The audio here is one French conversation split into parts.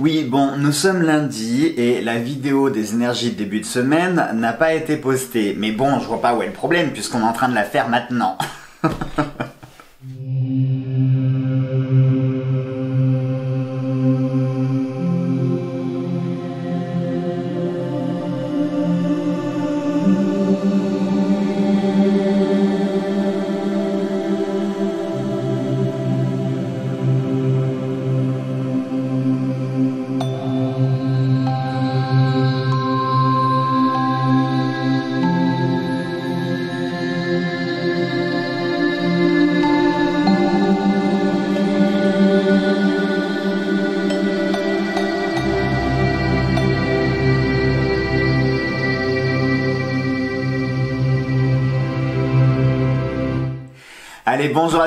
Oui, bon, nous sommes lundi et la vidéo des énergies de début de semaine n'a pas été postée. Mais bon, je vois pas où est le problème puisqu'on est en train de la faire maintenant.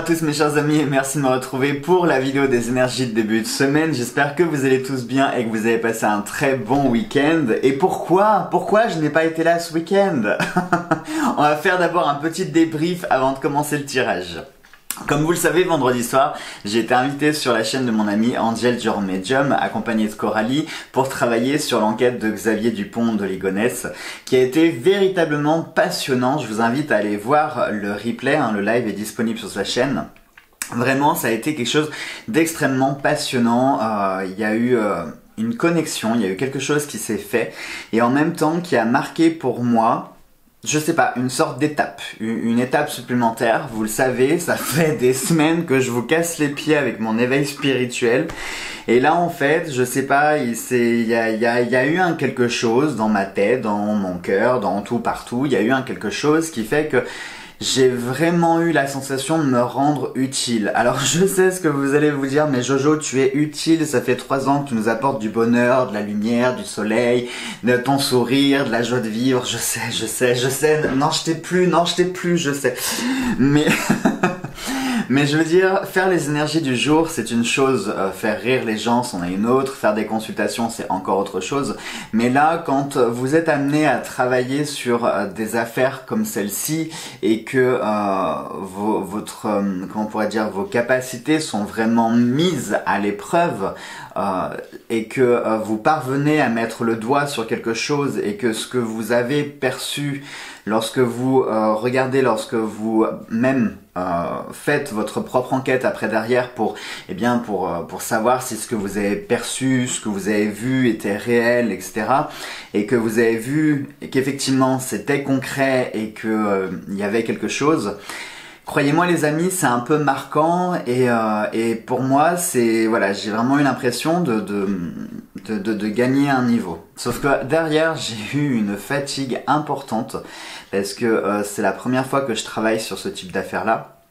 à tous mes chers amis et merci de me retrouver pour la vidéo des énergies de début de semaine. J'espère que vous allez tous bien et que vous avez passé un très bon week-end. Et pourquoi Pourquoi je n'ai pas été là ce week-end? On va faire d'abord un petit débrief avant de commencer le tirage. Comme vous le savez, vendredi soir, j'ai été invité sur la chaîne de mon ami Angel Dior Medium, accompagné de Coralie, pour travailler sur l'enquête de Xavier Dupont de Ligonnès, qui a été véritablement passionnant. Je vous invite à aller voir le replay, hein, le live est disponible sur sa chaîne. Vraiment, ça a été quelque chose d'extrêmement passionnant. Euh, il y a eu... Euh, une connexion, il y a eu quelque chose qui s'est fait et en même temps qui a marqué pour moi je sais pas, une sorte d'étape, une étape supplémentaire. Vous le savez, ça fait des semaines que je vous casse les pieds avec mon éveil spirituel. Et là, en fait, je sais pas, il y a, eu un quelque chose dans ma tête, dans mon cœur, dans tout, partout. Il y a eu un quelque chose qui fait que j'ai vraiment eu la sensation de me rendre utile. Alors je sais ce que vous allez vous dire, mais Jojo, tu es utile, ça fait trois ans que tu nous apportes du bonheur, de la lumière, du soleil, de ton sourire, de la joie de vivre, je sais, je sais, je sais, non je t'ai plus, non je t'ai plus, je sais. Mais... Mais je veux dire, faire les énergies du jour, c'est une chose. Euh, faire rire les gens, c'en est une autre. Faire des consultations, c'est encore autre chose. Mais là, quand vous êtes amené à travailler sur euh, des affaires comme celle-ci et que euh, vos, votre, comment on pourrait dire, vos capacités sont vraiment mises à l'épreuve et que vous parvenez à mettre le doigt sur quelque chose et que ce que vous avez perçu lorsque vous regardez, lorsque vous même euh, faites votre propre enquête après derrière pour eh bien pour euh, pour savoir si ce que vous avez perçu, ce que vous avez vu était réel, etc. Et que vous avez vu qu'effectivement c'était concret et que euh, il y avait quelque chose. Croyez-moi les amis, c'est un peu marquant et, et pour moi c'est voilà j'ai vraiment eu l'impression de de, de, gagner un niveau. Sauf que derrière j'ai eu une fatigue importante parce que euh, c'est la première fois que je travaille sur ce type d'affaires là.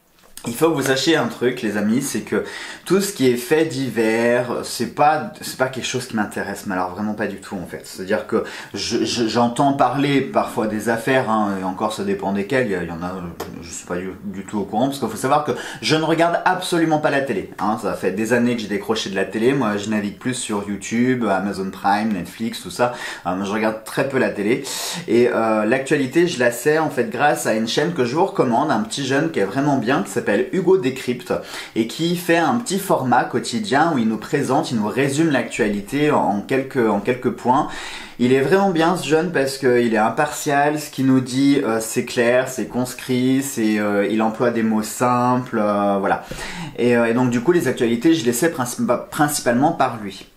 Il faut que vous sachiez un truc, les amis, c'est que tout ce qui est fait divers, c'est pas, c'est pas quelque chose qui m'intéresse, mais alors vraiment pas du tout en fait. C'est-à-dire que j'entends parler parfois des affaires, hein, et encore ça dépend desquelles. Il y, en a, je suis pas du, tout au courant, parce qu'il faut savoir que je ne regarde absolument pas la télé. Hein. Ça fait des années que j'ai décroché de la télé. Moi, je navigue plus sur YouTube, Amazon Prime, Netflix, tout ça. Euh, je regarde très peu la télé. Et euh, l'actualité, je la sais en fait grâce à une chaîne que je vous recommande, un petit jeune qui est vraiment bien, qui s'appelle Hugo Décrypte et qui fait un petit format quotidien où il nous présente, il nous résume l'actualité en quelques, en quelques points. Il est vraiment bien ce jeune parce qu'il est impartial, ce qu'il nous dit euh, c'est clair, c'est conscrit, c'est euh, il emploie des mots simples, euh, voilà. Et, et, donc du coup les actualités je les sais principalement par lui.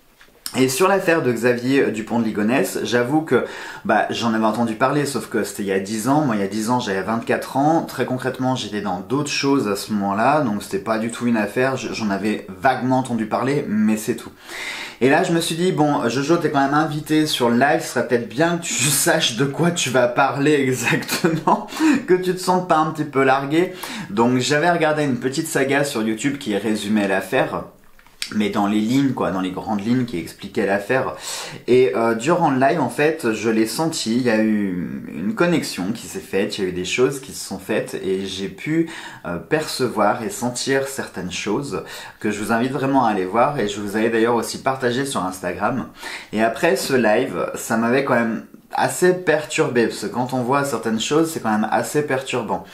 Et sur l'affaire de Xavier Dupont de Ligonnès, j'avoue que bah, j'en avais entendu parler, sauf que c'était il y a 10 ans. Moi, il y a 10 ans, j'avais 24 ans. Très concrètement, j'étais dans d'autres choses à ce moment-là, donc c'était pas du tout une affaire. J'en avais vaguement entendu parler, mais c'est tout. Et là, je me suis dit, bon, Jojo, t'es quand même invité sur live, ce serait peut-être bien que tu saches de quoi tu vas parler exactement, que tu te sentes pas un petit peu largué. Donc, j'avais regardé une petite saga sur YouTube qui résumait l'affaire mais dans les lignes, quoi, dans les grandes lignes qui expliquaient l'affaire. Et euh, durant le live, en fait, je l'ai senti, il y a eu une connexion qui s'est faite, il y a eu des choses qui se sont faites, et j'ai pu euh, percevoir et sentir certaines choses que je vous invite vraiment à aller voir, et je vous avais d'ailleurs aussi partagé sur Instagram. Et après ce live, ça m'avait quand même assez perturbé, parce que quand on voit certaines choses, c'est quand même assez perturbant.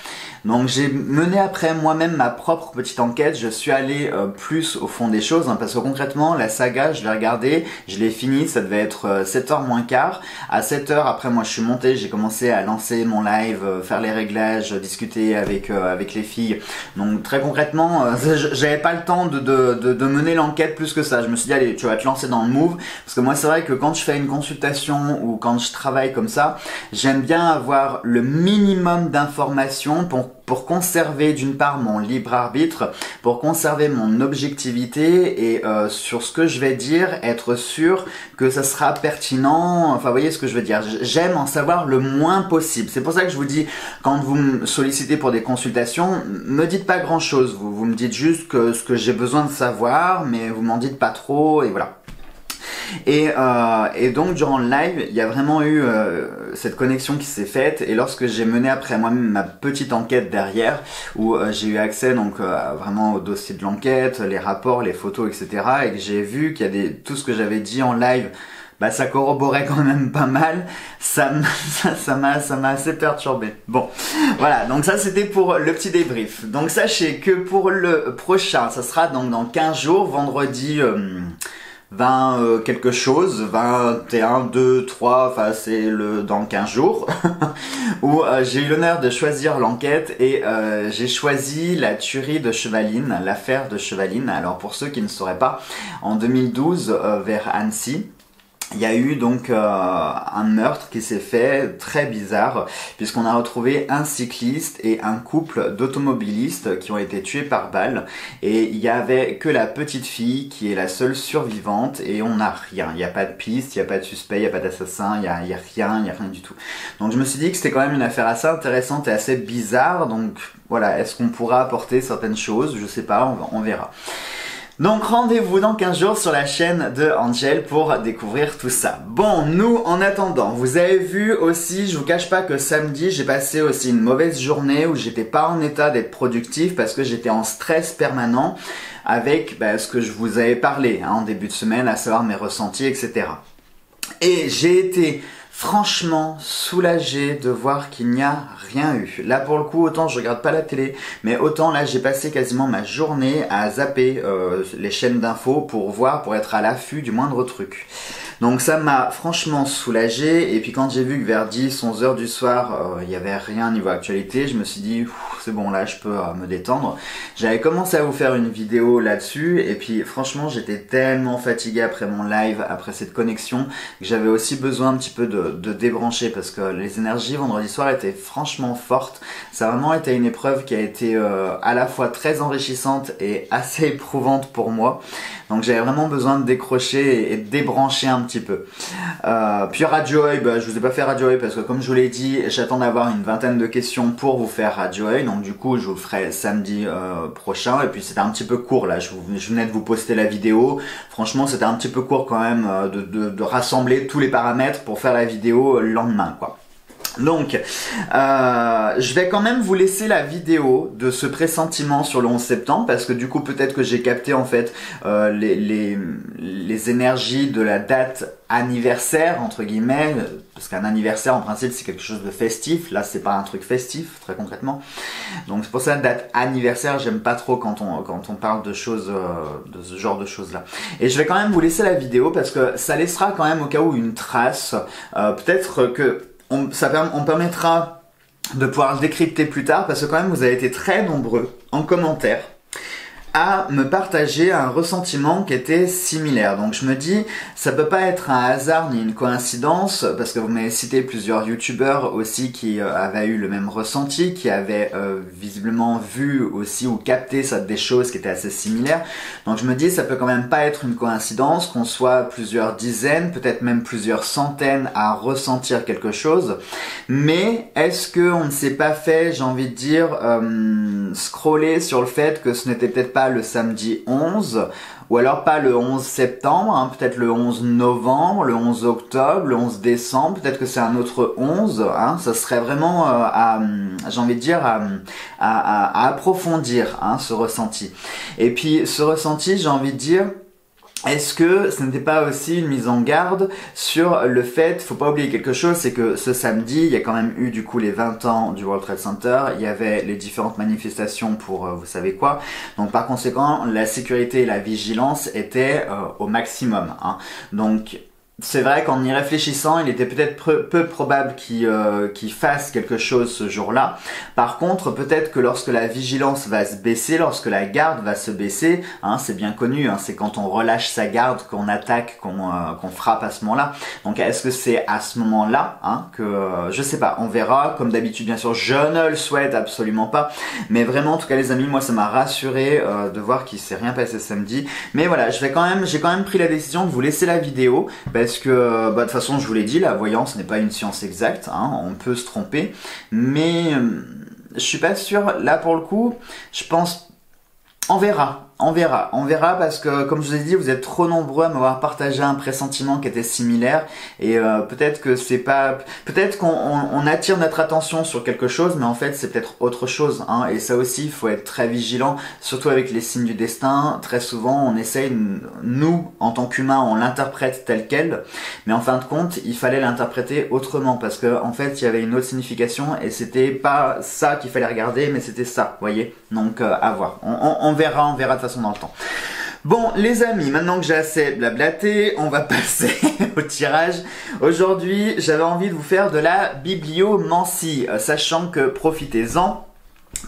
Donc j'ai mené après moi-même ma propre petite enquête. Je suis allé euh, plus au fond des choses hein, parce que concrètement la saga, je l'ai regardée, je l'ai fini, ça devait être 7h moins quart. À 7h après moi je suis monté, j'ai commencé à lancer mon live, faire les réglages, discuter avec avec les filles. Donc très concrètement, j'avais pas le temps de, de, de, de mener l'enquête plus que ça. Je me suis dit allez, tu vas te lancer dans le move parce que moi c'est vrai que quand je fais une consultation ou quand je travaille comme ça, j'aime bien avoir le minimum d'informations pour, pour conserver d'une part mon libre arbitre, pour conserver mon objectivité et euh, sur ce que je vais dire, être sûr que ça sera pertinent. Enfin, voyez ce que je veux dire. J'aime en savoir le moins possible. C'est pour ça que je vous dis, quand vous me sollicitez pour des consultations, me dites pas grand chose. Vous, vous me dites juste que ce que j'ai besoin de savoir, mais vous m'en dites pas trop et voilà. Et, euh, et, donc durant le live, il y a vraiment eu euh, cette connexion qui s'est faite. Et lorsque j'ai mené après moi-même ma petite enquête derrière, où euh, j'ai eu accès donc euh, vraiment au dossier de l'enquête, les rapports, les photos, etc. Et que j'ai vu qu'il y a des tout ce que j'avais dit en live. Bah, ça corroborait quand même pas mal. Ça ça m'a ça m'a assez perturbé. Bon, voilà. Donc ça c'était pour le petit débrief. Donc sachez que pour le prochain, ça sera donc dans 15 jours, vendredi. 20 euh, quelque chose, 21, 2, 3, enfin c'est le dans 15 jours, où euh, j'ai eu l'honneur de choisir l'enquête et euh, j'ai choisi la tuerie de Chevaline, l'affaire de Chevaline. Alors pour ceux qui ne sauraient pas, en 2012 vers Annecy, il y a eu donc euh, un meurtre qui s'est fait très bizarre puisqu'on a retrouvé un cycliste et un couple d'automobilistes qui ont été tués par balle et il y avait que la petite fille qui est la seule survivante et on n'a rien. Il n'y a pas de piste, il n'y a pas de suspect, il n'y a pas d'assassin, il n'y a, a, rien, il n'y a rien du tout. Donc je me suis dit que c'était quand même une affaire assez intéressante et assez bizarre donc voilà, est-ce qu'on pourra apporter certaines choses? Je sais pas, on, on verra. Donc rendez-vous dans 15 jours sur la chaîne de Angel pour découvrir tout ça. Bon, nous en attendant, vous avez vu aussi, je vous cache pas que samedi j'ai passé aussi une mauvaise journée où j'étais pas en état d'être productif parce que j'étais en stress permanent avec bah, ce que je vous avais parlé hein, en début de semaine, à savoir mes ressentis, etc. Et j'ai été franchement soulagé de voir qu'il n'y a rien eu. Là pour le coup, autant je regarde pas la télé, mais autant là j'ai passé quasiment ma journée à zapper euh, les chaînes d'infos pour voir, pour être à l'affût du moindre truc. Donc ça m'a franchement soulagé. Et puis quand j'ai vu que vers 10, 11 heures du soir, euh, il n'y avait rien niveau actualité, je me suis dit, c'est bon, là je peux euh, me détendre. J'avais commencé à vous faire une vidéo là-dessus. Et puis franchement, j'étais tellement fatigué après mon live, après cette connexion, que j'avais aussi besoin un petit peu de, débrancher parce que les énergies vendredi soir étaient franchement fortes. Ça a vraiment été une épreuve qui a été euh, à la fois très enrichissante et assez éprouvante pour moi. Donc j'avais vraiment besoin de décrocher et, de débrancher un petit peu. Euh, puis Radio Eye, bah, je vous ai pas fait Radio Eye parce que comme je vous l'ai dit, j'attends d'avoir une vingtaine de questions pour vous faire Radio Eye. Donc du coup, je vous ferai samedi euh, prochain. Et puis c'était un petit peu court là. Je, venais de vous poster la vidéo. Franchement, c'était un petit peu court quand même euh, de, de rassembler tous les paramètres pour faire la vidéo le lendemain, quoi. Donc, euh, je vais quand même vous laisser la vidéo de ce pressentiment sur le 11 septembre parce que du coup peut-être que j'ai capté en fait euh, les, les, les, énergies de la date anniversaire entre guillemets parce qu'un anniversaire en principe c'est quelque chose de festif. Là c'est pas un truc festif très concrètement. Donc c'est pour ça date anniversaire j'aime pas trop quand on quand on parle de choses euh, de ce genre de choses là et je vais quand même vous laisser la vidéo parce que ça laissera quand même au cas où une trace euh, peut-être que on, permettra de pouvoir le décrypter plus tard parce que quand même vous avez été très nombreux en commentaire à me partager un ressentiment qui était similaire. Donc je me dis, ça peut pas être un hasard ni une coïncidence, parce que vous m'avez cité plusieurs youtubeurs aussi qui euh, avaient eu le même ressenti, qui avaient euh, visiblement vu aussi ou capté des choses qui étaient assez similaires. Donc je me dis, ça peut quand même pas être une coïncidence qu'on soit plusieurs dizaines, peut-être même plusieurs centaines à ressentir quelque chose. Mais est-ce que on ne s'est pas fait, j'ai envie de dire, euh, scroller sur le fait que ce n'était peut-être pas le samedi 11, ou alors pas le 11 septembre, hein, peut-être le 11 novembre, le 11 octobre, le 11 décembre, peut-être que c'est un autre 11, hein, ça serait vraiment euh, à, j'ai envie de dire, à, approfondir hein, ce ressenti. Et puis ce ressenti, j'ai envie de dire, est-ce que ce n'était pas aussi une mise en garde sur le fait, faut pas oublier quelque chose, c'est que ce samedi, il y a quand même eu du coup les 20 ans du World Trade Center, il y avait les différentes manifestations pour euh, vous savez quoi. Donc par conséquent, la sécurité et la vigilance étaient euh, au maximum. Hein. Donc c'est vrai qu'en y réfléchissant, il était peut-être peu, probable euh, qu'il fasse quelque chose ce jour-là. Par contre, peut-être que lorsque la vigilance va se baisser, lorsque la garde va se baisser, hein, c'est bien connu, hein, c'est quand on relâche sa garde, qu'on attaque, qu'on euh, frappe à ce moment-là. Donc est-ce que c'est à ce moment-là hein, que... Euh, je sais pas, on verra. Comme d'habitude, bien sûr, je ne le souhaite absolument pas. Mais vraiment, en tout cas les amis, moi ça m'a rassuré de voir qu'il s'est rien passé samedi. Mais voilà, je quand j'ai quand même pris la décision de vous laisser la vidéo parce que bah, de toute façon je vous l'ai dit, la voyance n'est pas une science exacte, hein, on peut se tromper, mais euh, je suis pas sûr, là pour le coup, je pense, on verra, on verra, on verra parce que comme je vous ai dit, vous êtes trop nombreux à m'avoir partagé un pressentiment qui était similaire et euh, peut-être que c'est pas, peut-être qu'on attire notre attention sur quelque chose, mais en fait c'est peut-être autre chose. Hein, et ça aussi, il faut être très vigilant, surtout avec les signes du destin. Très souvent, on essaye, nous en tant qu'humains, on l'interprète tel quel, mais en fin de compte, il fallait l'interpréter autrement parce que en fait, il y avait une autre signification et c'était pas ça qu'il fallait regarder, mais c'était ça, voyez. Donc euh, à voir. On, verra, on verra de façon dans. Bon, les amis, maintenant que j'ai assez blablaté, on va passer au tirage. Aujourd'hui, j'avais envie de vous faire de la bibliomancie, euh, sachant que profitez-en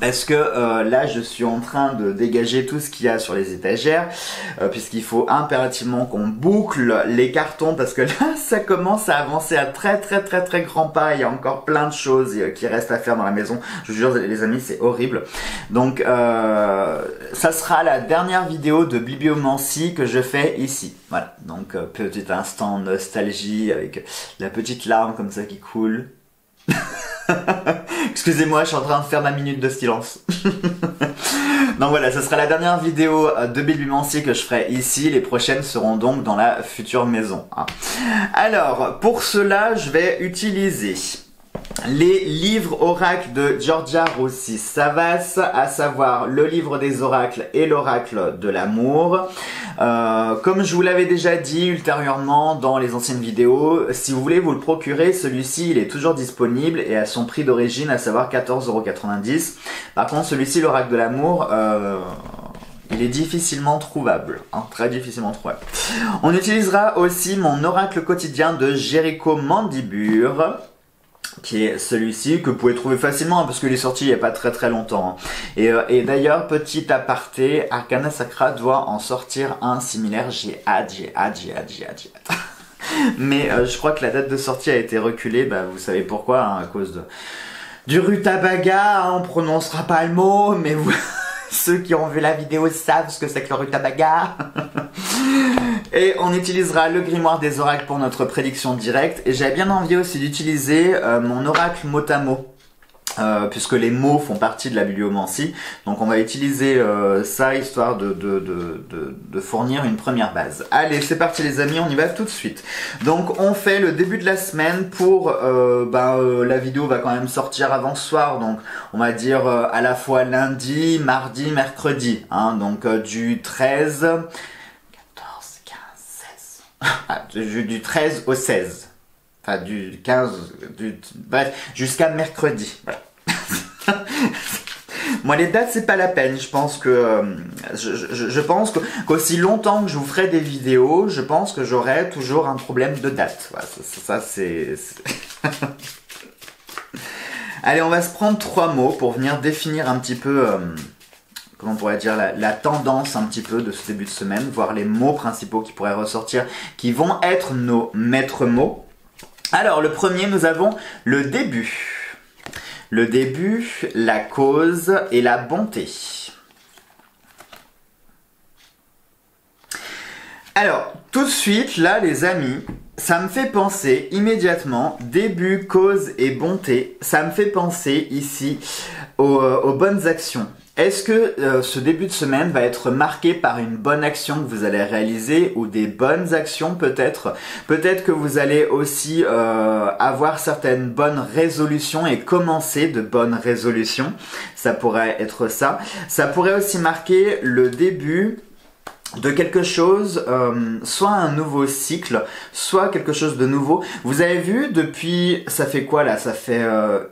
parce que euh, là je suis en train de dégager tout ce qu'il y a sur les étagères euh, puisqu'il faut impérativement qu'on boucle les cartons parce que là ça commence à avancer à très très très très grand pas. Il y a encore plein de choses euh, qui restent à faire dans la maison. Je vous jure les amis c'est horrible. Donc ça sera la dernière vidéo de bibliomancie que je fais ici. Voilà. Donc petit instant nostalgie avec la petite larme comme ça qui coule Excusez-moi, je suis en train de faire ma minute de silence. donc voilà, ce sera la dernière vidéo euh, de Biblimancier que je ferai ici. Les prochaines seront donc dans la future maison. Hein. Alors, pour cela, je vais utiliser les livres oracles de Georgia Rossi Savas, à savoir le livre des oracles et l'oracle de l'amour. Euh, comme je vous l'avais déjà dit ultérieurement dans les anciennes vidéos, si vous voulez vous le procurer, celui-ci il est toujours disponible et à son prix d'origine, à savoir 14,90€. Par contre, celui-ci, l'oracle de l'amour, euh, il est difficilement trouvable, hein, très difficilement trouvable. On utilisera aussi mon oracle quotidien de Jericho Mandibure qui est celui-ci que vous pouvez trouver facilement hein, parce qu'il est sorti il n'y a pas très très longtemps. Hein. Et, euh, et d'ailleurs, petit aparté, Arcana Sacra doit en sortir un similaire. J'ai hâte, j'ai hâte, j'ai hâte, j'ai hâte. Mais euh, je crois que la date de sortie a été reculée, bah, vous savez pourquoi, hein, à cause de du rutabaga, on prononcera pas le mot, mais. Ceux qui ont vu la vidéo savent ce que c'est que le rutabaga. et on utilisera le grimoire des oracles pour notre prédiction directe. Et j'avais bien envie aussi d'utiliser euh, mon oracle mot à mot. Euh, puisque les mots font partie de la bibliomancie. Donc on va utiliser euh, ça histoire de, fournir une première base. Allez, c'est parti les amis, on y va tout de suite. Donc on fait le début de la semaine pour... Euh, ben, euh, la vidéo va quand même sortir avant ce soir, donc on va dire à la fois lundi, mardi, mercredi. Hein, donc du 13... 14, 15, 16... Ah, du, du 13 au 16 enfin du 15, du, bref, jusqu'à mercredi. Moi, les dates, c'est pas la peine. Je pense que, euh, je, pense qu'aussi longtemps que je vous ferai des vidéos, je pense que j'aurai toujours un problème de date. ça, c'est. Allez, on va se prendre trois mots pour venir définir un petit peu, euh, comment on pourrait dire, la, tendance un petit peu de ce début de semaine, voir les mots principaux qui pourraient ressortir, qui vont être nos maîtres mots. Alors, le premier, nous avons le début. Le début, la cause et la bonté. Alors, tout de suite, là, les amis, ça me fait penser immédiatement, début, cause et bonté, ça me fait penser ici euh, aux bonnes actions, est-ce que euh, ce début de semaine va être marqué par une bonne action que vous allez réaliser ou des bonnes actions peut-être? Peut-être que vous allez aussi euh, avoir certaines bonnes résolutions et commencer de bonnes résolutions. Ça pourrait être ça. Ça pourrait aussi marquer le début de quelque chose, euh, soit un nouveau cycle, soit quelque chose de nouveau. Vous avez vu depuis, ça fait quoi là? Ça fait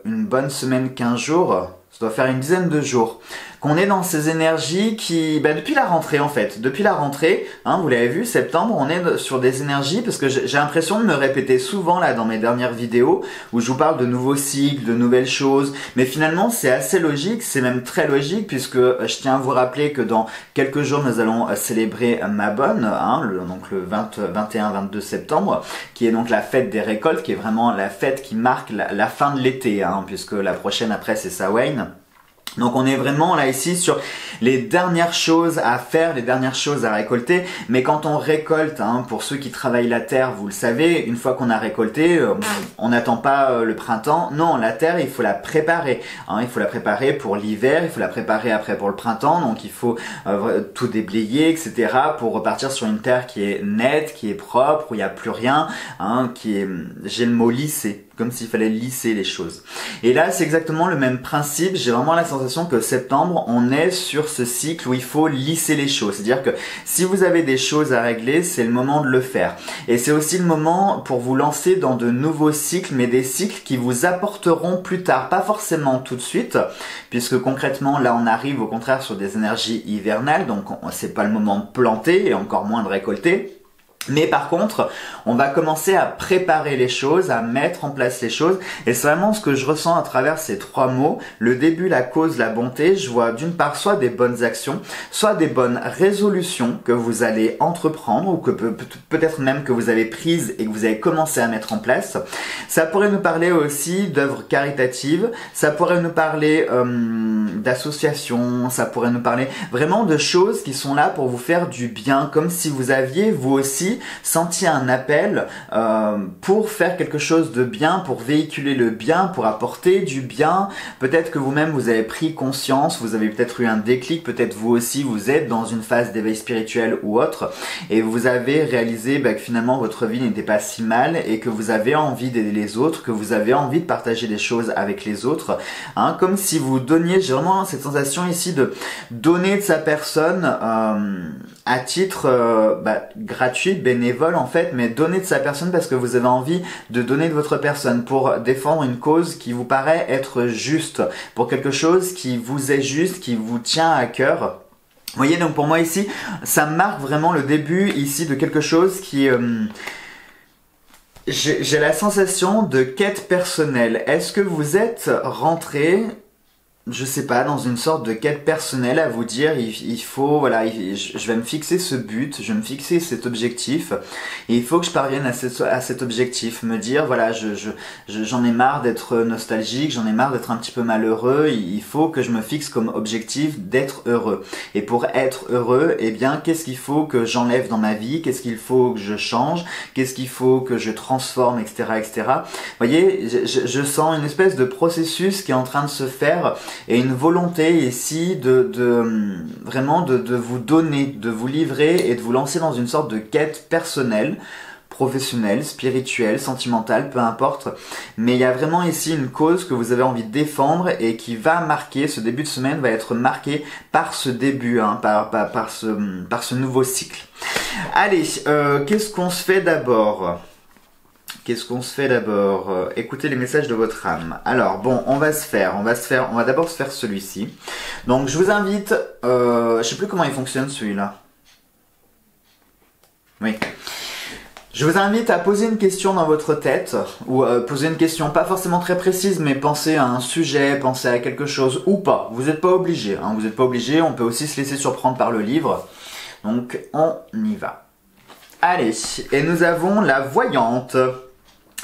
une bonne semaine, 15 jours, ça doit faire une dizaine de jours qu'on est dans ces énergies qui, bah, depuis la rentrée en fait, depuis la rentrée, hein, vous l'avez vu, septembre, on est sur des énergies parce que j'ai l'impression de me répéter souvent là dans mes dernières vidéos où je vous parle de nouveaux cycles, de nouvelles choses, mais finalement c'est assez logique, c'est même très logique puisque euh, je tiens à vous rappeler que dans quelques jours nous allons euh, célébrer ma bonne, hein, donc le 21-22 septembre, qui est donc la fête des récoltes, qui est vraiment la fête qui marque la, fin de l'été, hein, puisque la prochaine après c'est Samhain. Donc on est vraiment là ici sur les dernières choses à faire, les dernières choses à récolter. Mais quand on récolte, hein, pour ceux qui travaillent la terre, vous le savez, une fois qu'on a récolté, euh, on n'attend pas euh, le printemps. Non, la terre, il faut la préparer. Hein. il faut la préparer pour l'hiver, il faut la préparer après pour le printemps. Donc il faut euh, tout déblayer, etc. pour repartir sur une terre qui est nette, qui est propre, où il n'y a plus rien, hein, qui est, j'ai le mot lissé comme s'il fallait lisser les choses. Et là, c'est exactement le même principe. J'ai vraiment la sensation que septembre, on est sur ce cycle où il faut lisser les choses. C'est-à-dire que si vous avez des choses à régler, c'est le moment de le faire. Et c'est aussi le moment pour vous lancer dans de nouveaux cycles, mais des cycles qui vous apporteront plus tard, pas forcément tout de suite, puisque concrètement, là, on arrive au contraire sur des énergies hivernales, donc c'est pas le moment de planter et encore moins de récolter. Mais par contre, on va commencer à préparer les choses, à mettre en place les choses. Et c'est vraiment ce que je ressens à travers ces trois mots. Le début, la cause, la bonté. Je vois d'une part soit des bonnes actions, soit des bonnes résolutions que vous allez entreprendre ou que peut-être même que vous avez prises et que vous avez commencé à mettre en place. Ça pourrait nous parler aussi d'œuvres caritatives. Ça pourrait nous parler euh, d'associations. Ça pourrait nous parler vraiment de choses qui sont là pour vous faire du bien, comme si vous aviez vous aussi senti un appel euh, pour faire quelque chose de bien, pour véhiculer le bien, pour apporter du bien. Peut-être que vous-même vous avez pris conscience, vous avez peut-être eu un déclic, peut-être vous aussi vous êtes dans une phase d'éveil spirituel ou autre, et vous avez réalisé bah, que finalement votre vie n'était pas si mal et que vous avez envie d'aider les autres, que vous avez envie de partager des choses avec les autres, hein, comme si vous donniez, j'ai vraiment cette sensation ici de donner de sa personne euh, à titre euh, bah, gratuit, bénévole en fait, mais donner de sa personne parce que vous avez envie de donner de votre personne pour défendre une cause qui vous paraît être juste, pour quelque chose qui vous est juste, qui vous tient à cœur. Vous voyez, donc pour moi ici, ça marque vraiment le début ici de quelque chose qui... Euh, j'ai la sensation de quête personnelle. Est-ce que vous êtes rentré je sais pas, dans une sorte de quête personnelle à vous dire, il, faut, voilà, je vais me fixer ce but, je vais me fixer cet objectif, et il faut que je parvienne à, cet objectif, me dire, voilà, je, j'en ai marre d'être nostalgique, j'en ai marre d'être un petit peu malheureux, il, faut que je me fixe comme objectif d'être heureux. Et pour être heureux, eh bien, qu'est-ce qu'il faut que j'enlève dans ma vie, qu'est-ce qu'il faut que je change, qu'est-ce qu'il faut que je transforme, etc., etc. Vous voyez, je, je sens une espèce de processus qui est en train de se faire, et une volonté ici de, de vraiment de, de, vous donner, de vous livrer et de vous lancer dans une sorte de quête personnelle professionnelle, spirituelle, sentimentale, peu importe. Mais il y a vraiment ici une cause que vous avez envie de défendre et qui va marquer, ce début de semaine va être marqué par ce début, hein, par, par, par, ce, par ce nouveau cycle. Allez, euh, qu'est-ce qu'on se fait d'abord? Qu'est-ce qu'on se fait d'abord euh, Écoutez les messages de votre âme. Alors bon, on va se faire, on va se faire, on va d'abord se faire celui-ci. Donc je vous invite, euh, je sais plus comment il fonctionne celui-là. Oui. Je vous invite à poser une question dans votre tête, ou euh, poser une question pas forcément très précise, mais pensez à un sujet, pensez à quelque chose, ou pas. Vous n'êtes pas obligé, hein. vous n'êtes pas obligé, on peut aussi se laisser surprendre par le livre. Donc on y va. Allez, et nous avons la voyante.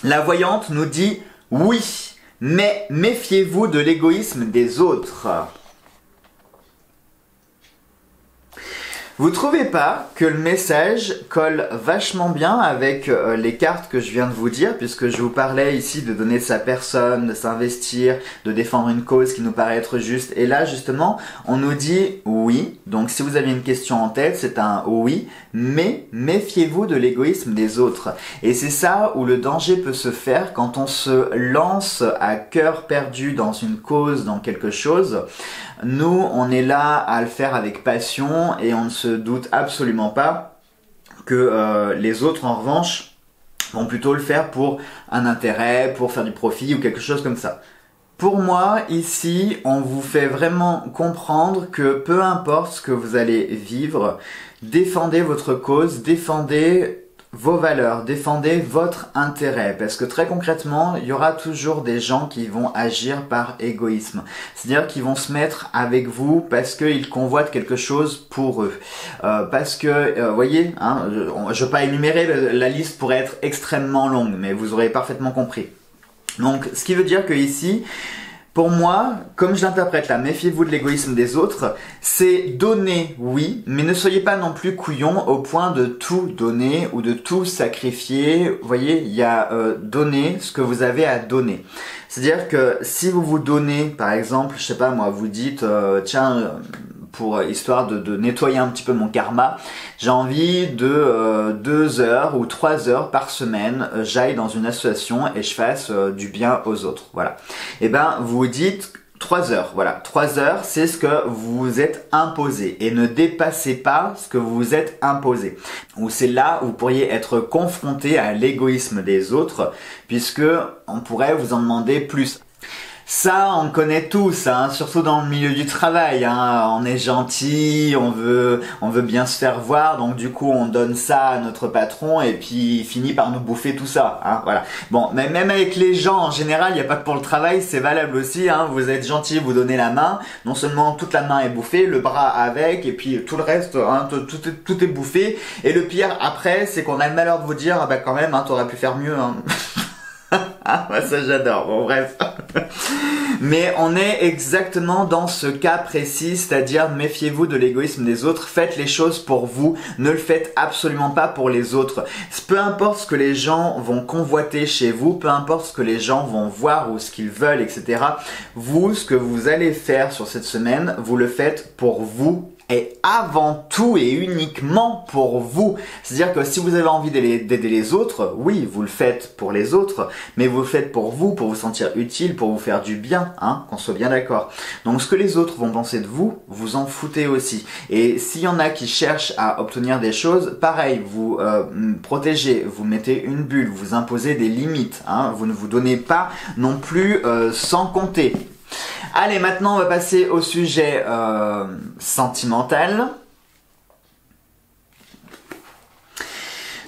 La voyante nous dit oui, mais méfiez-vous de l'égoïsme des autres. Vous trouvez pas que le message colle vachement bien avec euh, les cartes que je viens de vous dire, puisque je vous parlais ici de donner de sa personne, de s'investir, de défendre une cause qui nous paraît être juste. Et là, justement, on nous dit oui. Donc, si vous avez une question en tête, c'est un oui, mais méfiez-vous de l'égoïsme des autres. Et c'est ça où le danger peut se faire quand on se lance à cœur perdu dans une cause, dans quelque chose. Nous, on est là à le faire avec passion et on ne se doute absolument pas que euh, les autres, en revanche, vont plutôt le faire pour un intérêt, pour faire du profit ou quelque chose comme ça. Pour moi, ici, on vous fait vraiment comprendre que peu importe ce que vous allez vivre, défendez votre cause, défendez vos valeurs, défendez votre intérêt, parce que très concrètement, il y aura toujours des gens qui vont agir par égoïsme, c'est-à-dire qu'ils vont se mettre avec vous parce qu'ils convoitent quelque chose pour eux, euh, parce que, euh, voyez, hein, je ne vais pas énumérer, la liste pourrait être extrêmement longue, mais vous aurez parfaitement compris. Donc, ce qui veut dire que ici, pour moi, comme je l'interprète là, méfiez-vous de l'égoïsme des autres, c'est donner, oui, mais ne soyez pas non plus couillon au point de tout donner ou de tout sacrifier. Vous voyez, il y a euh, donner ce que vous avez à donner. C'est-à-dire que si vous vous donnez, par exemple, je sais pas moi, vous dites, euh, tiens, pour euh, histoire de, nettoyer un petit peu mon karma, j'ai envie de euh, deux heures ou trois heures par semaine, euh, j'aille dans une association et je fasse du bien aux autres. Voilà. Et eh ben vous vous dites trois heures, voilà. Trois heures, c'est ce que vous vous êtes imposé. Et ne dépassez pas ce que vous vous êtes imposé. Ou c'est là où vous pourriez être confronté à l'égoïsme des autres, puisque on pourrait vous en demander plus. Ça, on connaît tous, hein, surtout dans le milieu du travail. Hein. On est gentil, on veut, on veut bien se faire voir, donc du coup, on donne ça à notre patron et puis il finit par nous bouffer tout ça. Hein, voilà. Bon, mais même avec les gens en général, il n'y a pas que pour le travail, c'est valable aussi. Hein. Vous êtes gentil, vous donnez la main. Non seulement toute la main est bouffée, le bras avec, et puis tout le reste, hein, tout, tout, tout, est bouffé. Et le pire après, c'est qu'on a le malheur de vous dire, ah bah quand même, hein, t'aurais pu faire mieux. Hein. ah, ça j'adore. Bon, bref. Mais on est exactement dans ce cas précis, c'est-à-dire méfiez-vous de l'égoïsme des autres, faites les choses pour vous, ne le faites absolument pas pour les autres. Peu importe ce que les gens vont convoiter chez vous, peu importe ce que les gens vont voir ou ce qu'ils veulent, etc. Vous, ce que vous allez faire sur cette semaine, vous le faites pour vous est avant tout et uniquement pour vous. C'est-à-dire que si vous avez envie d'aider les autres, oui, vous le faites pour les autres, mais vous le faites pour vous, pour vous sentir utile, pour vous faire du bien, hein, qu'on soit bien d'accord. Donc ce que les autres vont penser de vous, vous en foutez aussi. Et s'il y en a qui cherchent à obtenir des choses, pareil, vous euh, protégez, vous mettez une bulle, vous imposez des limites, hein, vous ne vous donnez pas non plus euh, sans compter. Allez, maintenant on va passer au sujet euh, sentimental.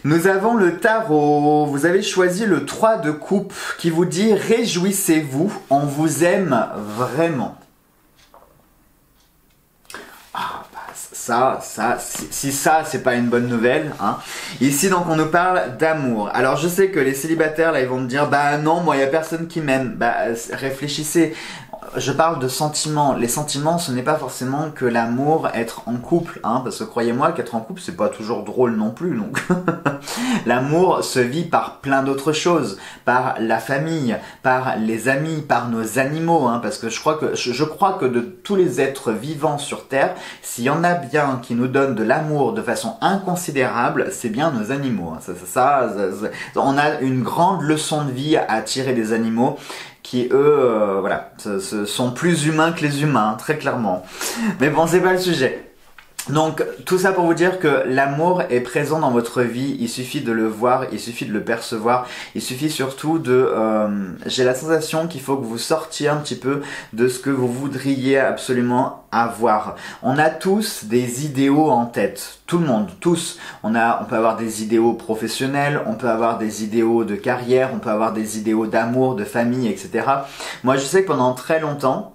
Nous avons le tarot. Vous avez choisi le 3 de coupe qui vous dit réjouissez-vous, on vous aime vraiment. Ah, bah, ça, ça, si, ça, c'est pas une bonne nouvelle, hein. Ici, donc, on nous parle d'amour. Alors, je sais que les célibataires, là, ils vont me dire, bah non, moi, il a personne qui m'aime. Bah, réfléchissez je parle de sentiments. Les sentiments, ce n'est pas forcément que l'amour, être en couple, hein, parce que croyez-moi qu'être en couple, c'est pas toujours drôle non plus. Donc, l'amour se vit par plein d'autres choses, par la famille, par les amis, par nos animaux, hein, parce que je crois que je, crois que de tous les êtres vivants sur Terre, s'il y en a bien qui nous donnent de l'amour de façon inconsidérable, c'est bien nos animaux. Hein. ça, ça, on a une grande leçon de vie à tirer des animaux qui eux, euh, voilà, sont plus humains que les humains, très clairement. Mais bon, c'est pas le sujet. Donc tout ça pour vous dire que l'amour est présent dans votre vie, il suffit de le voir, il suffit de le percevoir, il suffit surtout de... Euh, j'ai la sensation qu'il faut que vous sortiez un petit peu de ce que vous voudriez absolument avoir. On a tous des idéaux en tête, tout le monde, tous. On, a, on peut avoir des idéaux professionnels, on peut avoir des idéaux de carrière, on peut avoir des idéaux d'amour, de famille, etc. Moi je sais que pendant très longtemps,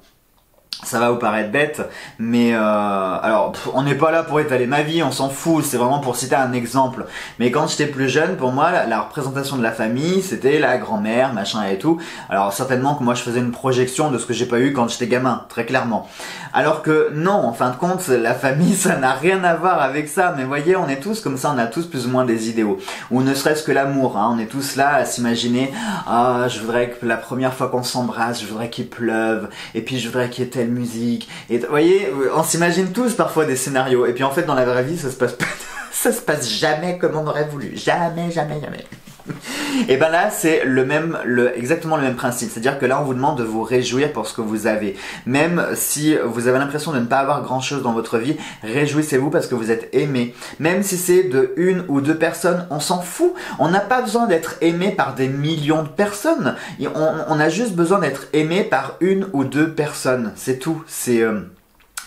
ça va vous paraître bête, mais euh, alors on n'est pas là pour étaler ma vie, on s'en fout, c'est vraiment pour citer un exemple. Mais quand j'étais plus jeune, pour moi, la, représentation de la famille, c'était la grand-mère, machin et tout. Alors certainement que moi je faisais une projection de ce que j'ai pas eu quand j'étais gamin, très clairement. Alors que non, en fin de compte, la famille, ça n'a rien à voir avec ça. Mais voyez, on est tous comme ça, on a tous plus ou moins des idéaux. Ou ne serait-ce que l'amour, hein. on est tous là à s'imaginer, ah, je voudrais que la première fois qu'on s'embrasse, je voudrais qu'il pleuve, et puis je voudrais qu'il y ait musique. Et vous voyez, on s'imagine tous parfois des scénarios. Et puis en fait, dans la vraie vie, ça se passe pas, ça se passe jamais comme on aurait voulu. Jamais, jamais, jamais. Et ben là, c'est le même, exactement le même principe. C'est-à-dire que là, on vous demande de vous réjouir pour ce que vous avez. Même si vous avez l'impression de ne pas avoir grand chose dans votre vie, réjouissez-vous parce que vous êtes aimé. Même si c'est de une ou deux personnes, on s'en fout. On n'a pas besoin d'être aimé par des millions de personnes. On, on a juste besoin d'être aimé par une ou deux personnes. C'est tout. C'est, euh,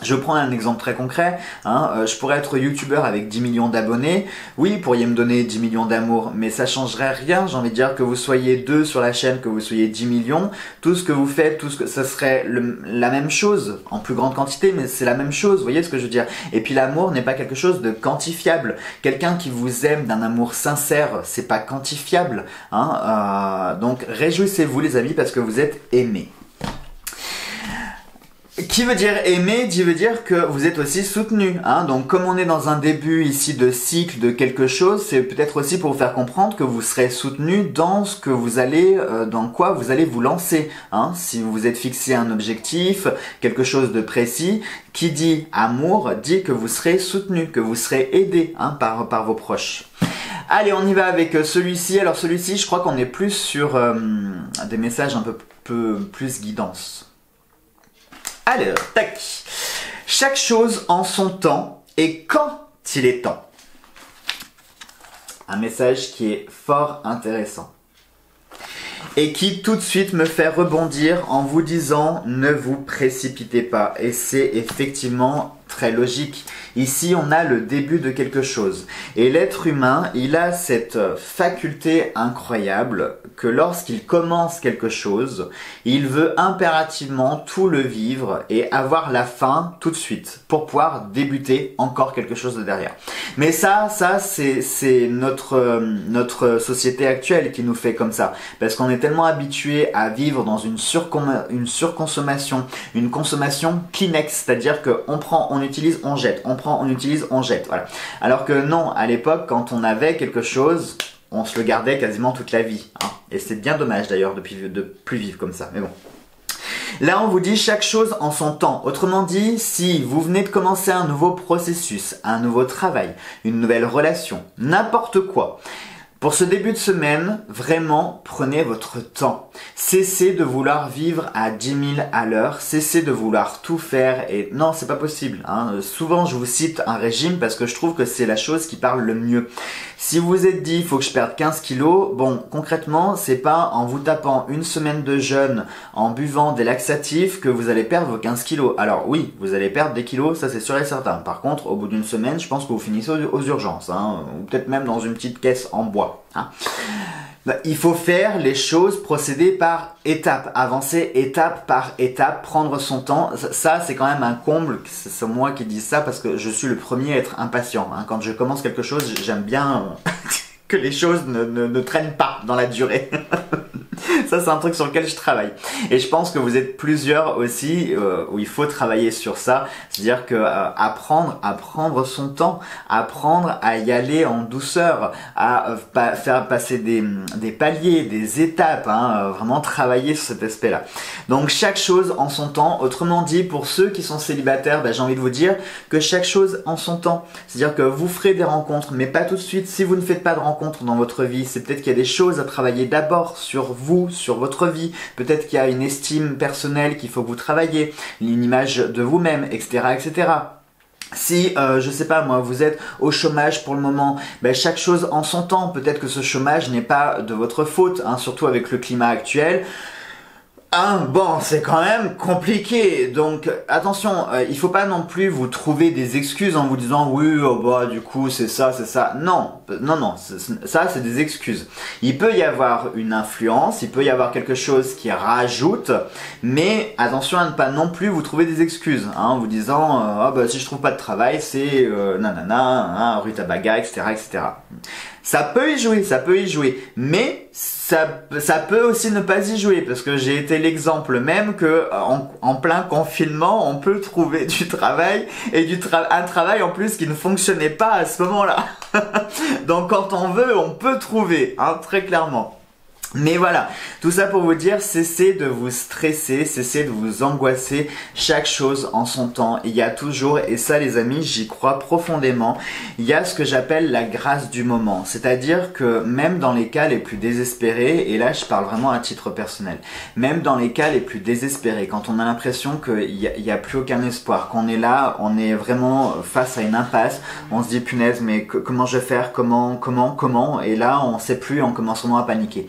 je prends un exemple très concret. Hein, euh, je pourrais être youtubeur avec 10 millions d'abonnés. Oui, vous pourriez me donner 10 millions d'amour, mais ça changerait rien. J'ai envie de dire que vous soyez deux sur la chaîne, que vous soyez 10 millions. Tout ce que vous faites, tout ce que ça serait la même chose en plus grande quantité, mais c'est la même chose. Vous voyez ce que je veux dire? Et puis l'amour n'est pas quelque chose de quantifiable. Quelqu'un qui vous aime d'un amour sincère, c'est pas quantifiable. Hein, euh, donc réjouissez-vous les amis parce que vous êtes aimés. Qui veut dire aimer, dit veut dire que vous êtes aussi soutenu. Hein Donc comme on est dans un début ici de cycle de quelque chose, c'est peut-être aussi pour vous faire comprendre que vous serez soutenu dans ce que vous allez, euh, dans quoi vous allez vous lancer. Hein si vous vous êtes fixé un objectif, quelque chose de précis, qui dit amour dit que vous serez soutenu, que vous serez aidé hein, par, par vos proches. Allez, on y va avec euh, celui-ci. Alors celui-ci, je crois qu'on est plus sur euh, des messages un peu, peu plus guidance. Alors, tac. Chaque chose en son temps et quand il est temps. Un message qui est fort intéressant. Et qui tout de suite me fait rebondir en vous disant ne vous précipitez pas. Et c'est effectivement très logique. Ici, on a le début de quelque chose. Et l'être humain, il a cette faculté incroyable que lorsqu'il commence quelque chose, il veut impérativement tout le vivre et avoir la fin tout de suite pour pouvoir débuter encore quelque chose de derrière. Mais ça, ça, c'est notre, notre société actuelle qui nous fait comme ça. Parce qu'on est tellement habitué à vivre dans une, une surconsommation, une consommation Kleenex, c'est-à-dire qu'on prend, on utilise, on jette, on prend, on utilise, on jette. Voilà. Alors que non, à l'époque, quand on avait quelque chose, on se le gardait quasiment toute la vie. Hein. Et c'est bien dommage d'ailleurs de, de plus vivre comme ça. Mais bon. Là, on vous dit chaque chose en son temps. Autrement dit, si vous venez de commencer un nouveau processus, un nouveau travail, une nouvelle relation, n'importe quoi, pour ce début de semaine, vraiment, prenez votre temps. Cessez de vouloir vivre à 10 000 à l'heure. Cessez de vouloir tout faire. Et non, c'est pas possible. Hein. Souvent, je vous cite un régime parce que je trouve que c'est la chose qui parle le mieux. Si vous vous êtes dit, il faut que je perde 15 kilos, bon, concrètement, c'est pas en vous tapant une semaine de jeûne, en buvant des laxatifs que vous allez perdre vos 15 kilos. Alors oui, vous allez perdre des kilos, ça c'est sûr et certain. Par contre, au bout d'une semaine, je pense que vous finissez aux, urgences, hein, ou peut-être même dans une petite caisse en bois. Hein. Bah, il faut faire les choses, procéder par étapes, avancer étape par étape, prendre son temps. Ça, c'est quand même un comble. C'est moi qui dis ça parce que je suis le premier à être impatient. Hein. Quand je commence quelque chose, j'aime bien que les choses ne, ne traînent pas dans la durée. ça, c'est un truc sur lequel je travaille. Et je pense que vous êtes plusieurs aussi euh, où il faut travailler sur ça. C'est-à-dire que euh, apprendre à prendre son temps, apprendre à y aller en douceur, à euh, faire passer des, des, paliers, des étapes, hein, vraiment travailler sur cet aspect-là. Donc chaque chose en son temps. Autrement dit, pour ceux qui sont célibataires, bah, j'ai envie de vous dire que chaque chose en son temps. C'est-à-dire que vous ferez des rencontres, mais pas tout de suite. Si vous ne faites pas de rencontres dans votre vie, c'est peut-être qu'il y a des choses à travailler d'abord sur vous, sur votre vie. Peut-être qu'il y a une estime personnelle qu'il faut que vous travaillez, une image de vous-même, etc., etc. Si, euh, je sais pas moi, vous êtes au chômage pour le moment, ben, chaque chose en son temps. Peut-être que ce chômage n'est pas de votre faute, hein, surtout avec le climat actuel. Ah bon, c'est quand même compliqué. Donc attention, euh, il faut pas non plus vous trouver des excuses en vous disant oui, oh bah du coup c'est ça, c'est ça. Non, non, non, ça c'est des excuses. Il peut y avoir une influence, il peut y avoir quelque chose qui rajoute, mais attention à ne pas non plus vous trouver des excuses, hein, en vous disant ah bah si je trouve pas de travail, c'est euh, nanana, hein, rue Tabaga, etc., etc. Ça peut y jouer, ça peut y jouer, mais ça, ça peut aussi ne pas y jouer parce que j'ai été l'exemple même que en, plein confinement, on peut trouver du travail et du un travail en plus qui ne fonctionnait pas à ce moment-là. Donc quand on veut, on peut trouver, hein, très clairement. Mais voilà, tout ça pour vous dire, cessez de vous stresser, cessez de vous angoisser, chaque chose en son temps. Il y a toujours, et ça les amis, j'y crois profondément, il y a ce que j'appelle la grâce du moment. C'est-à-dire que même dans les cas les plus désespérés, et là je parle vraiment à titre personnel, même dans les cas les plus désespérés, quand on a l'impression qu'il n'y a, a, plus aucun espoir, qu'on est là, on est vraiment face à une impasse, on se dit punaise, mais comment je vais faire, comment, comment, comment, et là on sait plus, on commence vraiment à paniquer.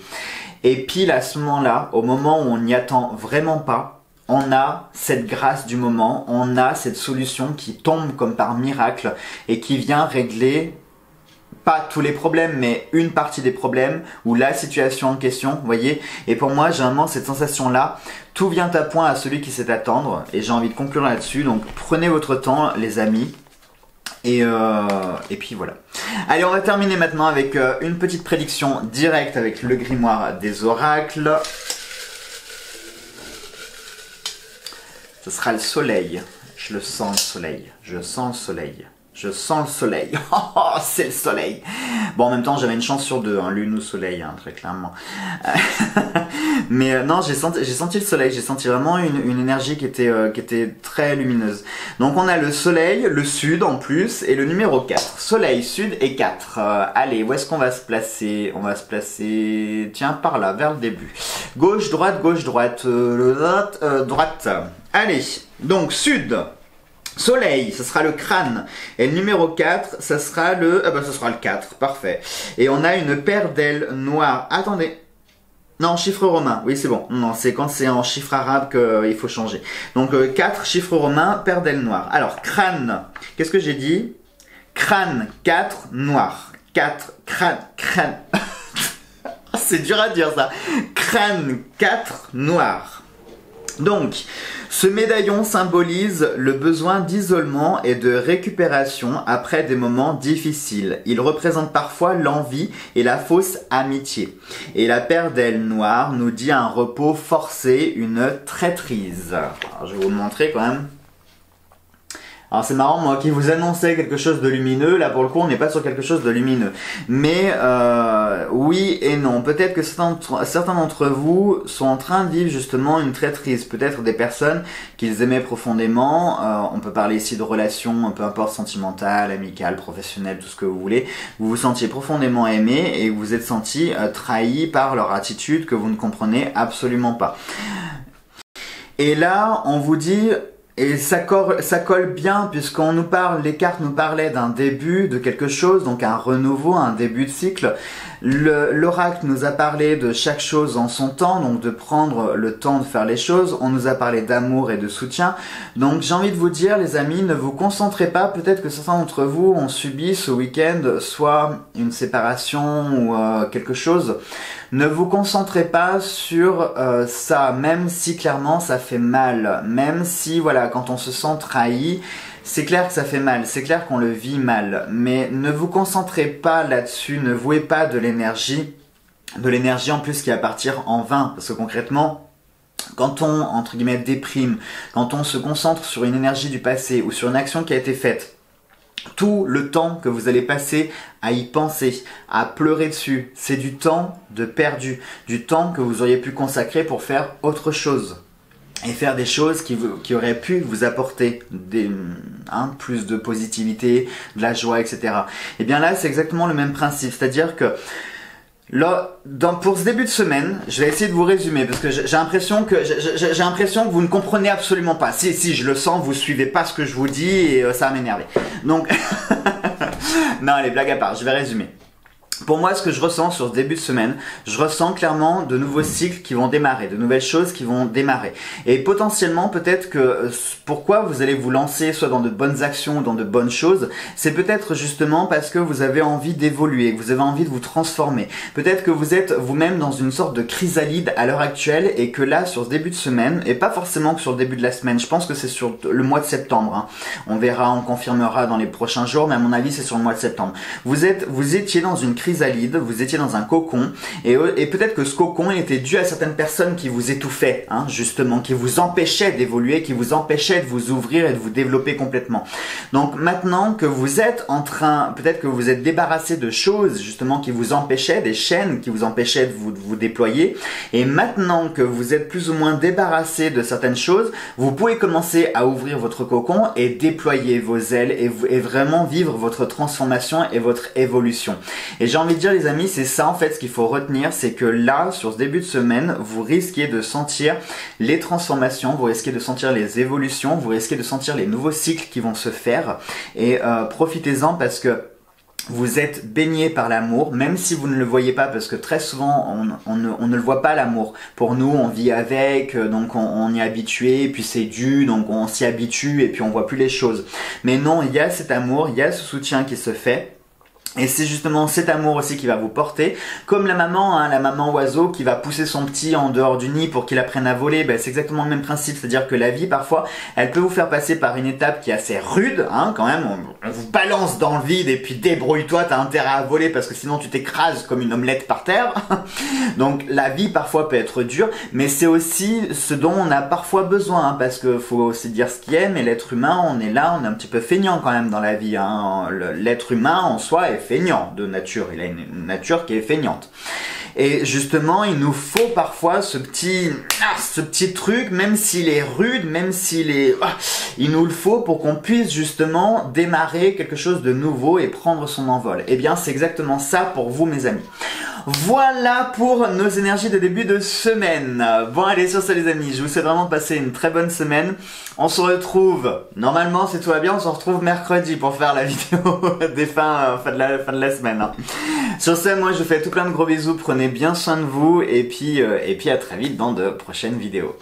Et pile à ce moment-là, au moment où on n'y attend vraiment pas, on a cette grâce du moment, on a cette solution qui tombe comme par miracle et qui vient régler pas tous les problèmes, mais une partie des problèmes ou la situation en question, vous voyez. Et pour moi, j'ai vraiment cette sensation-là. Tout vient à point à celui qui sait attendre. Et j'ai envie de conclure là-dessus. Donc prenez votre temps, les amis. Et, euh, et puis voilà. Allez, on va terminer maintenant avec euh, une petite prédiction directe avec le grimoire des oracles. Ce sera le soleil. Je le sens le soleil. Je sens le soleil. Je sens le soleil. Oh, c'est le soleil. Bon, en même temps, j'avais une chance sur deux, hein, lune ou soleil, hein, très clairement. Mais euh, non, j'ai senti, senti le soleil. J'ai senti vraiment une, une énergie qui était, euh, qui était très lumineuse. Donc, on a le soleil, le sud en plus, et le numéro 4. Soleil, sud et 4. Euh, allez, où est-ce qu'on va se placer? On va se placer, tiens, par là, vers le début. Gauche, droite, gauche, droite, droite, droite. Allez, donc sud. Soleil, ce sera le crâne. Et le numéro 4, ça sera le... Ah bah ce sera le 4, parfait. Et on a une paire d'ailes noires. Attendez. Non, chiffre romain. Oui, c'est bon. Non, c'est quand c'est en chiffre arabe qu'il euh, faut changer. Donc 4, euh, chiffre romain, paire d'ailes noires. Alors, crâne. Qu'est-ce que j'ai dit? Crâne, 4, noir. 4, crâne, crâne. c'est dur à dire ça. Crâne, 4, noir. Donc, ce médaillon symbolise le besoin d'isolement et de récupération après des moments difficiles. Il représente parfois l'envie et la fausse amitié. Et la paire d'ailes noires nous dit un repos forcé, une traîtrise. je vais vous le montrer quand même. Alors c'est marrant, moi qui vous annonçais quelque chose de lumineux, là pour le coup on n'est pas sur quelque chose de lumineux. Mais euh, oui et non. Peut-être que certains, d'entre vous sont en train de vivre justement une traîtrise. Peut-être des personnes qu'ils aimaient profondément. Euh, on peut parler ici de relations, peu importe sentimentales, amicales, professionnelles, tout ce que vous voulez. Vous vous sentiez profondément aimé et vous êtes senti euh, trahi par leur attitude que vous ne comprenez absolument pas. Et là, on vous dit et ça, colle bien puisqu'on nous parle, les cartes nous parlaient d'un début de quelque chose, donc un renouveau, un début de cycle. L'oracle nous a parlé de chaque chose en son temps, donc de prendre le temps de faire les choses. On nous a parlé d'amour et de soutien. Donc j'ai envie de vous dire, les amis, ne vous concentrez pas. Peut-être que certains d'entre vous ont subi ce week-end soit une séparation ou euh, quelque chose. Ne vous concentrez pas sur euh, ça, même si clairement ça fait mal, même si voilà, quand on se sent trahi, c'est clair que ça fait mal, c'est clair qu'on le vit mal, mais ne vous concentrez pas là-dessus, ne vouez pas de l'énergie, de l'énergie en plus qui va partir en vain, parce que concrètement, quand on, entre guillemets, déprime, quand on se concentre sur une énergie du passé ou sur une action qui a été faite, tout le temps que vous allez passer à y penser, à pleurer dessus, c'est du temps de perdu, du temps que vous auriez pu consacrer pour faire autre chose. Et faire des choses qui, auraient pu vous apporter des, hein, plus de positivité, de la joie, etc. Et eh bien là, c'est exactement le même principe, c'est-à-dire que Là, dans, pour ce début de semaine, je vais essayer de vous résumer parce que j'ai l'impression que j'ai l'impression que vous ne comprenez absolument pas. Si si, je le sens, vous suivez pas ce que je vous dis et euh, ça va m'énerver. Donc non, les blagues à part, je vais résumer. Pour moi, ce que je ressens sur ce début de semaine, je ressens clairement de nouveaux cycles qui vont démarrer, de nouvelles choses qui vont démarrer. Et potentiellement, peut-être que euh, pourquoi vous allez vous lancer soit dans de bonnes actions dans de bonnes choses, c'est peut-être justement parce que vous avez envie d'évoluer, que vous avez envie de vous transformer. Peut-être que vous êtes vous-même dans une sorte de chrysalide à l'heure actuelle et que là, sur ce début de semaine, et pas forcément que sur le début de la semaine, je pense que c'est sur le mois de septembre. Hein. On verra, on confirmera dans les prochains jours, mais à mon avis, c'est sur le mois de septembre. Vous êtes, vous étiez dans une crise vous étiez dans un cocon, et, et peut-être que ce cocon était dû à certaines personnes qui vous étouffaient, hein, justement, qui vous empêchaient d'évoluer, qui vous empêchaient de vous ouvrir et de vous développer complètement. Donc maintenant que vous êtes en train, peut-être que vous êtes débarrassé de choses justement qui vous empêchaient, des chaînes qui vous empêchaient de vous, déployer, et maintenant que vous êtes plus ou moins débarrassé de certaines choses, vous pouvez commencer à ouvrir votre cocon et déployer vos ailes et, et vraiment vivre votre transformation et votre évolution. Et j'ai envie de dire les amis, c'est ça en fait ce qu'il faut retenir, c'est que là, sur ce début de semaine, vous risquez de sentir les transformations, vous risquez de sentir les évolutions, vous risquez de sentir les nouveaux cycles qui vont se faire. Et euh, profitez-en parce que vous êtes baigné par l'amour, même si vous ne le voyez pas, parce que très souvent on, ne, le voit pas l'amour. Pour nous, on vit avec, euh, donc on, on y est habitué, puis c'est dû, donc on s'y habitue, et puis on voit plus les choses. Mais non, il y a cet amour, il y a ce soutien qui se fait. Et c'est justement cet amour aussi qui va vous porter, comme la maman, hein, la maman oiseau qui va pousser son petit en dehors du nid pour qu'il apprenne à voler. Ben, c'est exactement le même principe, c'est-à-dire que la vie parfois, elle peut vous faire passer par une étape qui est assez rude, hein, quand même. On, vous balance dans le vide et puis débrouille-toi, t'as intérêt à voler parce que sinon tu t'écrases comme une omelette par terre. Donc la vie parfois peut être dure, mais c'est aussi ce dont on a parfois besoin, hein, parce que faut aussi dire ce qui est. Mais l'être humain, on est là, on est un petit peu feignant quand même dans la vie. Hein. L'être humain en soi feignant de nature, il a une nature qui est feignante. Et justement, il nous faut parfois ce petit, ah, ce petit truc, même s'il est rude, même s'il est, ah, il nous le faut pour qu'on puisse justement démarrer quelque chose de nouveau et prendre son envol. Eh bien, c'est exactement ça pour vous, mes amis. Voilà pour nos énergies de début de semaine. Bon allez sur ça les amis, je vous souhaite vraiment passer une très bonne semaine. On se retrouve, normalement si tout va bien, on se retrouve mercredi pour faire la vidéo des fins, fin, de la, fin de la semaine. Hein. Sur ce, moi je vous fais tout plein de gros bisous, prenez bien soin de vous et puis, euh, et puis à très vite dans de prochaines vidéos.